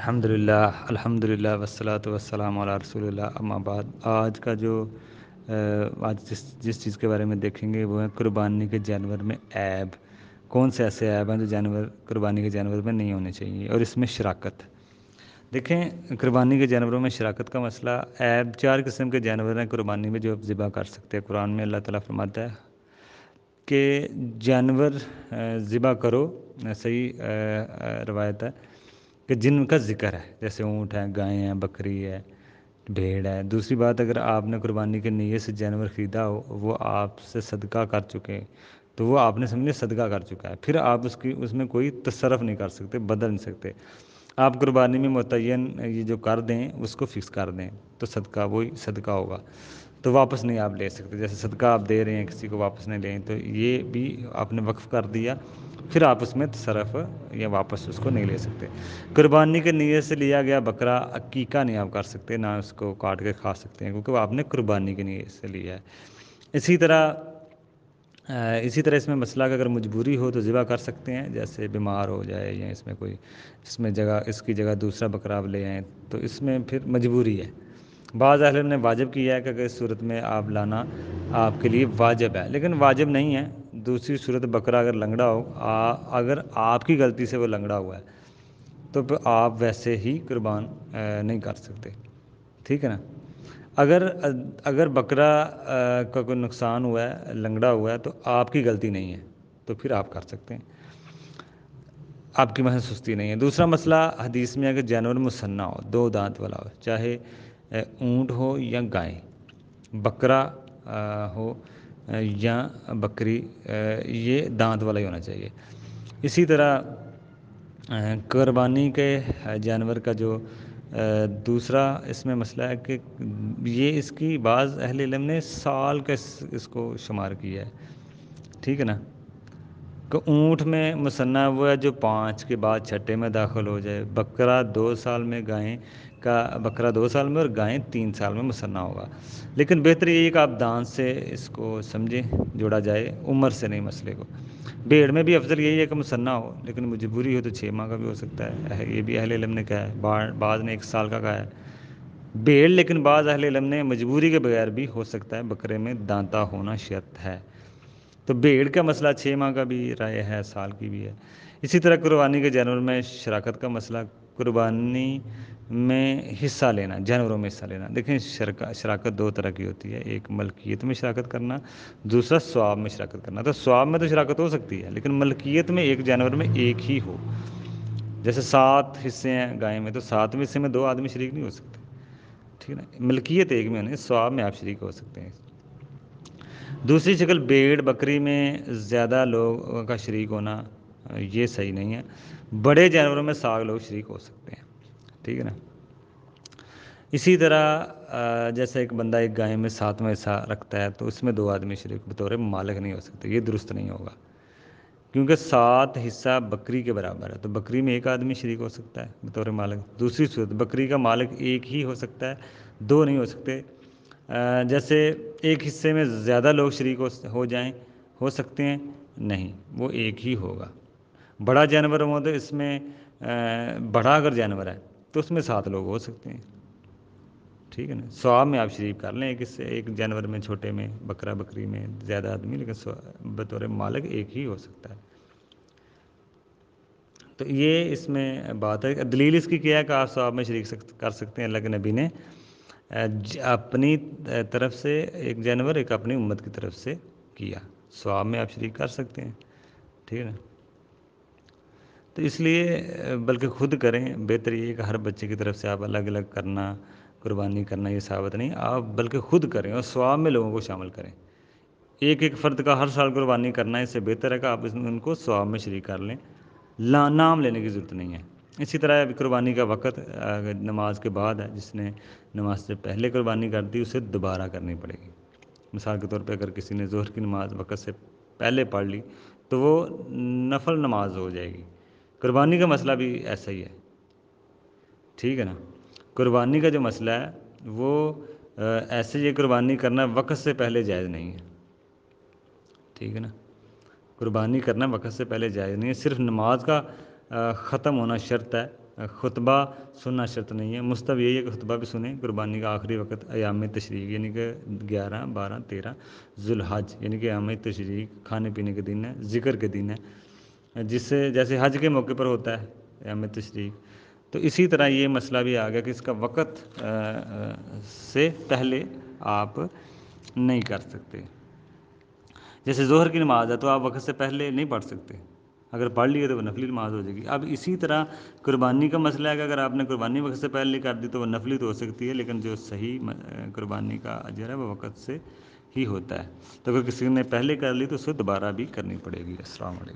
अल्हम्दुलिल्लाह अल्हम्दुलिल्लाह, वस्सलातु वस्सलाम अला रसूलिल्लाह, अम्मा बाद। आज का जो आज जिस जिस चीज़ के बारे में देखेंगे, वो है कुर्बानी के जानवर में ऐब। कौन से ऐसे ऐब हैं जो जानवर, कुर्बानी के जानवर में नहीं होने चाहिए? और इसमें शराकत। देखें, कुर्बानी के जानवरों में शराकत का मसला, ऐब चार किस्म के जानवर हैं कुर्बानी में जो आप ज़िबा कर सकते हैं। कुरान में अल्लाह ताला फरमाता है कि जानवर ज़िबा करो, सही रवायत है। कि जिनका ज़िक्र है, जैसे ऊँट है, गाय है, बकरी है, भेड़ है। दूसरी बात, अगर आपने कुर्बानी के नीयत से जानवर ख़रीदा हो, वो आपसे सदका कर चुके हैं। तो वो आपने समझे सदका कर चुका है। फिर आप उसकी, उसमें कोई तसरफ़ नहीं कर सकते, बदल नहीं सकते। आप कुर्बानी में मुतन ये जो कर दें, उसको फ़िक्स कर दें तो सदका वही सदका होगा। तो वापस नहीं आप ले सकते। जैसे सदका आप दे रहे हैं, किसी को वापस नहीं लें तो ये भी आपने वक्फ़ कर दिया। फिर आप उसमें तसरफ़ या वापस उसको नहीं ले सकते। कुर्बानी के नीयत से लिया गया बकरा अकीका नहीं आप कर सकते, ना उसको काट के खा सकते हैं, क्योंकि वो आपने कुर्बानी के नीयत से लिया है। इसी तरह इसी तरह इसमें मसला का अगर मजबूरी हो तो ज़िबा कर सकते हैं, जैसे बीमार हो जाए या इसमें कोई, इसमें जगह, इसकी जगह दूसरा बकरा आप ले आएँ तो इसमें फिर मजबूरी है। बाज़ अहल ने वाजिब किया है कि अगर इस सूरत में आप लाना आपके लिए वाजिब है, लेकिन वाजिब नहीं है। दूसरी सूरत बकरा अगर लंगड़ा हो आ, अगर आपकी गलती से वो लंगड़ा हुआ है तो आप वैसे ही कुर्बान नहीं कर सकते। ठीक है ना? अगर अगर बकरा का कोई नुकसान हुआ है लंगड़ा हुआ है तो आपकी गलती नहीं है तो फिर आप कर सकते हैं। आपकी महज सुस्ती नहीं है। दूसरा मसला हदीस में अगर जानवर मुसन्ना हो दो दांत वाला हो चाहे ऊँट हो या गाय बकरा हो या बकरी ये दांत वाला ही होना चाहिए। इसी तरह कुर्बानी के जानवर का जो दूसरा इसमें मसला है कि ये इसकी बाज़ अहल इलम ने साल का इसको शुमार किया है। ठीक है ना? कि ऊँट में मुसन्ना वो है जो पाँच के बाद छठे में दाखिल हो जाए, बकरा दो साल में गायें का बकरा दो साल में और गाय तीन साल में मुसन्ना होगा। लेकिन बेहतर ये कि आप दांत से इसको समझें, जोड़ा जाए, उम्र से नहीं मसले को। भेड़ में भी अफजल यही है कि मुसन्ना हो, लेकिन मजबूरी हो तो छः माह का भी हो सकता है। ये भी अहल इलम ने कहा है, बाद ने एक साल का कहा है। भेड़, लेकिन बाद अहल इलम ने मजबूरी के बगैर भी हो सकता है बकरे में दांता होना शर्त है। तो भेड़ का मसला छः माह का भी राय है, साल की भी है। इसी तरह कुर्बानी के जानवर में शराकत का मसला कुर्बानी में हिस्सा लेना, जानवरों में हिस्सा लेना। देखें, शरका, शराकत दो तरह की होती है, एक मलकियत में शराकत करना, दूसरा स्वाब में शराकत करना। तो स्वाब में तो शराकत हो सकती है, लेकिन मलकियत में एक जानवर में एक ही हो। जैसे सात हिस्से हैं गाय में तो सातवें हिस्से में दो आदमी शरीक नहीं हो सकते। ठीक है ना? मलकियत एक में नहीं स्वाब में आप शरीक हो सकते हैं। दूसरी शक्ल भेड़ बकरी में ज़्यादा लोगों का शरीक होना ये सही नहीं है। बड़े जानवरों में साग लोग शरीक हो सकते हैं ठीक है ना? इसी तरह जैसे एक बंदा एक गाय में सातवें हिस्सा रखता है तो उसमें दो आदमी शरीक बतौर मालिक नहीं हो सकते ये दुरुस्त नहीं होगा। क्योंकि सात हिस्सा बकरी के बराबर है तो बकरी में एक आदमी शरीक हो सकता है बतौर मालिक। दूसरी सूरत बकरी का मालिक एक ही हो सकता है दो नहीं हो सकते। जैसे एक हिस्से में ज़्यादा लोग शरीक हो, हो जाएँ हो सकते हैं नहीं वो एक ही होगा। बड़ा जानवर हो तो इसमें बड़ा अगर जानवर है तो उसमें सात लोग हो सकते हैं। ठीक है ना? स्वाब में आप शरीफ कर लें एक इससे, एक जानवर में, छोटे में, बकरा, बकरी में, ज़्यादा आदमी, लेकिन बतौर मालिक एक ही हो सकता है। तो ये इसमें बात है। दलील इसकी क्या है कि आप स्वाब में शरीक कर सकते हैं के नबी ने अपनी तरफ़ से एक जानवर एक अपनी उम्मत की तरफ़ से किया। स्वाब में आप शरीक कर सकते हैं। ठीक है ना? तो इसलिए बल्कि खुद करें, बेहतर ये कि हर बच्चे की तरफ़ से आप अलग अलग करना, कुर्बानी करना, ये साबित नहीं, आप बल्कि खुद करें और स्वाब में लोगों को शामिल करें। एक एक फ़र्द का हर साल कुर्बानी करना इससे बेहतर है कि आप इसमें उनको स्वाब में शरीक कर लें। ला, नाम लेने की ज़रूरत नहीं है। इसी तरह कुर्बानी का वक़्त नमाज़ के बाद है, जिसने नमाज़ से पहले कुर्बानी कर दी, उसे दोबारा करनी पड़ेगी। मिसाल के तौर पर अगर किसी ने जोहर की नमाज़ वक़्त से पहले पढ़ ली तो वो नफल नमाज़ हो जाएगी। कुर्बानी का मसला भी ऐसा ही है। ठीक है ना? कुर्बानी का जो मसला है, वो ऐसे ये कुर्बानी करना वक्त से पहले जायज़ नहीं है। ठीक है ना? कुर्बानी करना वक्त से पहले जायज़ नहीं है। सिर्फ़ नमाज़ का ख़त्म होना शर्त है। खुतबा सुनना शर्त नहीं है। मुस्तब यही है कि खुतबा भी सुने। कुर्बानी का आखिरी वक्त अयाम तशरीक, यानी कि ग्यारह, बारह, तेरह, जुलहज, यानी कि अयाम तशरीक खाने पीने के दिन है, ज़िक्र के दिन है। जिससे जैसे हज के मौके पर होता है अयाम तशरीक तो इसी तरह ये मसला भी आ गया कि इसका वक़्त से पहले आप नहीं कर सकते। जैसे जोहर की नमाज़ है तो आप वक्त से पहले नहीं पढ़ सकते। अगर पढ़ लिए तो वह नफली नमाज़ हो जाएगी। अब इसी तरह कुर्बानी का मसला है कि अगर आपने कुर्बानी वक्त से पहले कर दी तो वह नफली तो हो सकती है, लेकिन जो सही कुर्बानी का अजर है वह वक्त से ही होता है। तो अगर किसी ने पहले कर ली तो उसे दोबारा भी करनी पड़ेगी। असल